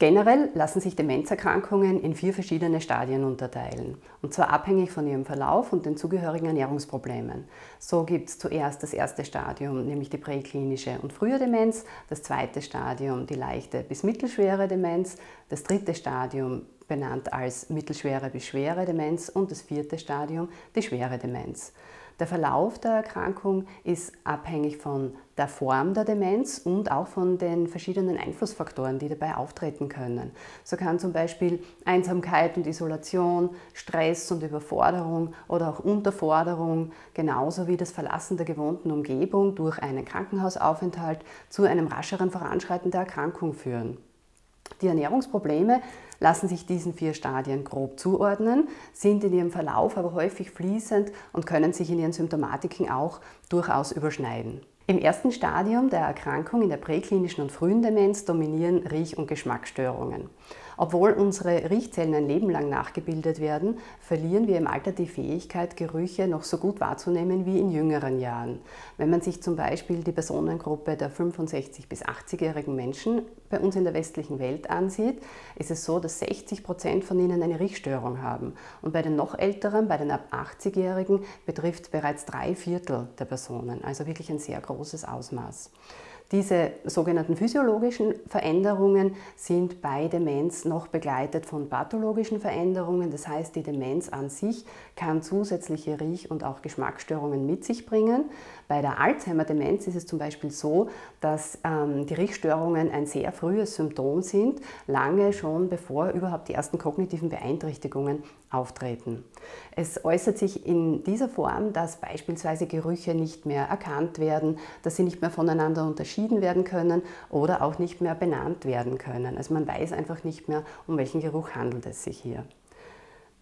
Generell lassen sich Demenzerkrankungen in vier verschiedene Stadien unterteilen, und zwar abhängig von ihrem Verlauf und den zugehörigen Ernährungsproblemen. So gibt es zuerst das erste Stadium, nämlich die präklinische und frühe Demenz, das zweite Stadium die leichte bis mittelschwere Demenz, das dritte Stadium benannt als mittelschwere bis schwere Demenz und das vierte Stadium die schwere Demenz. Der Verlauf der Erkrankung ist abhängig von der Form der Demenz und auch von den verschiedenen Einflussfaktoren, die dabei auftreten können. So kann zum Beispiel Einsamkeit und Isolation, Stress und Überforderung oder auch Unterforderung, genauso wie das Verlassen der gewohnten Umgebung durch einen Krankenhausaufenthalt zu einem rascheren Voranschreiten der Erkrankung führen. Die Ernährungsprobleme lassen sich diesen vier Stadien grob zuordnen, sind in ihrem Verlauf aber häufig fließend und können sich in ihren Symptomatiken auch durchaus überschneiden. Im ersten Stadium der Erkrankung in der präklinischen und frühen Demenz dominieren Riech- und Geschmacksstörungen. Obwohl unsere Riechzellen ein Leben lang nachgebildet werden, verlieren wir im Alter die Fähigkeit, Gerüche noch so gut wahrzunehmen wie in jüngeren Jahren. Wenn man sich zum Beispiel die Personengruppe der 65- bis 80-jährigen Menschen bei uns in der westlichen Welt ansieht, ist es so, dass 60 Prozent von ihnen eine Riechstörung haben. Und bei den noch älteren, bei den ab 80-Jährigen, betrifft bereits drei Viertel der Personen, also wirklich ein sehr großes Ausmaß. Diese sogenannten physiologischen Veränderungen sind bei Demenz noch begleitet von pathologischen Veränderungen. Das heißt, die Demenz an sich kann zusätzliche Riech- und auch Geschmacksstörungen mit sich bringen. Bei der Alzheimer-Demenz ist es zum Beispiel so, dass ähm, die Riechstörungen ein sehr frühes Symptom sind, lange schon bevor überhaupt die ersten kognitiven Beeinträchtigungen auftreten. Es äußert sich in dieser Form, dass beispielsweise Gerüche nicht mehr erkannt werden, dass sie nicht mehr voneinander unterschieden werden können oder auch nicht mehr benannt werden können. Also man weiß einfach nicht mehr, um welchen Geruch handelt es sich hier.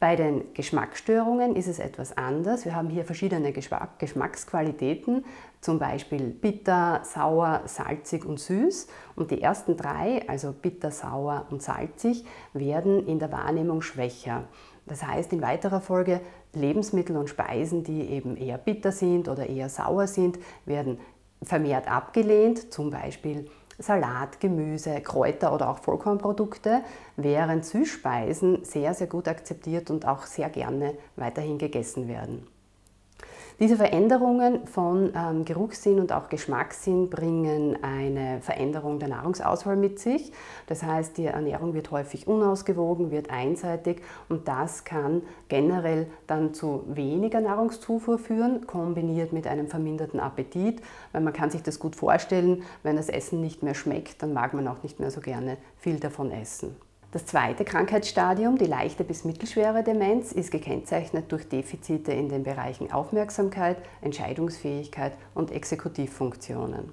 Bei den Geschmacksstörungen ist es etwas anders. Wir haben hier verschiedene Geschmacksqualitäten, zum Beispiel bitter, sauer, salzig und süß. Und die ersten drei, also bitter, sauer und salzig, werden in der Wahrnehmung schwächer. Das heißt in weiterer Folge, Lebensmittel und Speisen, die eben eher bitter sind oder eher sauer sind, werden vermehrt abgelehnt, zum Beispiel Salat, Gemüse, Kräuter oder auch Vollkornprodukte, während Süßspeisen sehr, sehr gut akzeptiert und auch sehr gerne weiterhin gegessen werden. Diese Veränderungen von ähm, Geruchssinn und auch Geschmackssinn bringen eine Veränderung der Nahrungsauswahl mit sich. Das heißt, die Ernährung wird häufig unausgewogen, wird einseitig und das kann generell dann zu weniger Nahrungszufuhr führen, kombiniert mit einem verminderten Appetit, weil man kann sich das gut vorstellen, wenn das Essen nicht mehr schmeckt, dann mag man auch nicht mehr so gerne viel davon essen. Das zweite Krankheitsstadium, die leichte bis mittelschwere Demenz, ist gekennzeichnet durch Defizite in den Bereichen Aufmerksamkeit, Entscheidungsfähigkeit und Exekutivfunktionen.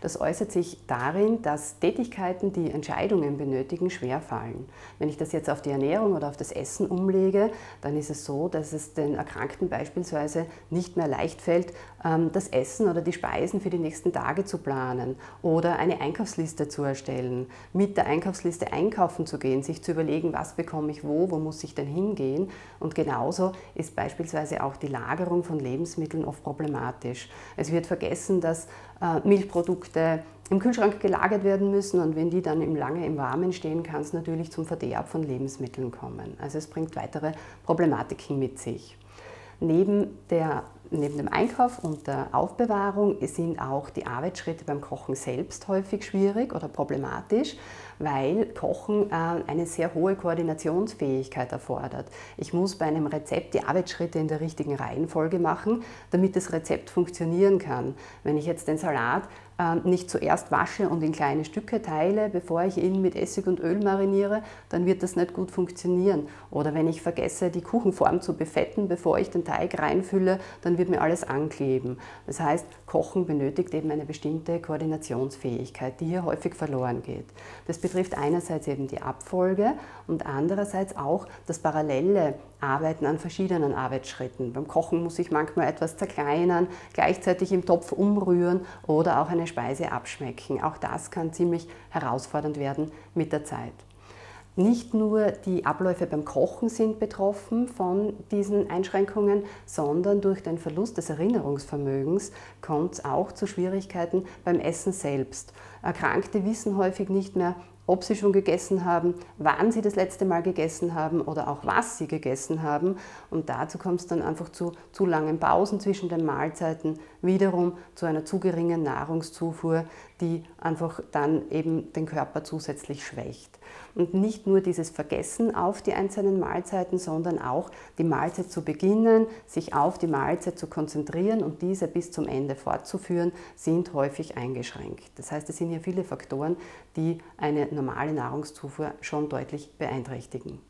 Das äußert sich darin, dass Tätigkeiten, die Entscheidungen benötigen, schwerfallen. Wenn ich das jetzt auf die Ernährung oder auf das Essen umlege, dann ist es so, dass es den Erkrankten beispielsweise nicht mehr leicht fällt, ähm, das Essen oder die Speisen für die nächsten Tage zu planen oder eine Einkaufsliste zu erstellen, mit der Einkaufsliste einkaufen zu gehen, sich zu überlegen, was bekomme ich wo, wo muss ich denn hingehen. Und genauso ist beispielsweise auch die Lagerung von Lebensmitteln oft problematisch. Es wird vergessen, dass äh, Milchprodukte im Kühlschrank gelagert werden müssen und wenn die dann im lange im Warmen stehen, kann es natürlich zum Verderb von Lebensmitteln kommen. Also es bringt weitere Problematiken mit sich. Neben, der, neben dem Einkauf und der Aufbewahrung sind auch die Arbeitsschritte beim Kochen selbst häufig schwierig oder problematisch, weil Kochen äh, eine sehr hohe Koordinationsfähigkeit erfordert. Ich muss bei einem Rezept die Arbeitsschritte in der richtigen Reihenfolge machen, damit das Rezept funktionieren kann. Wenn ich jetzt den Salat nicht zuerst wasche und in kleine Stücke teile, bevor ich ihn mit Essig und Öl mariniere, dann wird das nicht gut funktionieren. Oder wenn ich vergesse, die Kuchenform zu befetten, bevor ich den Teig reinfülle, dann wird mir alles ankleben. Das heißt, Kochen benötigt eben eine bestimmte Koordinationsfähigkeit, die hier häufig verloren geht. Das betrifft einerseits eben die Abfolge und andererseits auch das parallele Arbeiten an verschiedenen Arbeitsschritten. Beim Kochen muss ich manchmal etwas zerkleinern, gleichzeitig im Topf umrühren oder auch Speise abschmecken. Auch das kann ziemlich herausfordernd werden mit der Zeit. Nicht nur die Abläufe beim Kochen sind betroffen von diesen Einschränkungen, sondern durch den Verlust des Erinnerungsvermögens kommt es auch zu Schwierigkeiten beim Essen selbst. Erkrankte wissen häufig nicht mehr, ob sie schon gegessen haben, wann sie das letzte Mal gegessen haben oder auch was sie gegessen haben. Und dazu kommt es dann einfach zu zu langen Pausen zwischen den Mahlzeiten, wiederum zu einer zu geringen Nahrungszufuhr, die einfach dann eben den Körper zusätzlich schwächt. Und nicht nur dieses Vergessen auf die einzelnen Mahlzeiten, sondern auch die Mahlzeit zu beginnen, sich auf die Mahlzeit zu konzentrieren und diese bis zum Ende fortzuführen, sind häufig eingeschränkt. Das heißt, es sind hier viele Faktoren, die eine normale Nahrungszufuhr schon deutlich beeinträchtigen.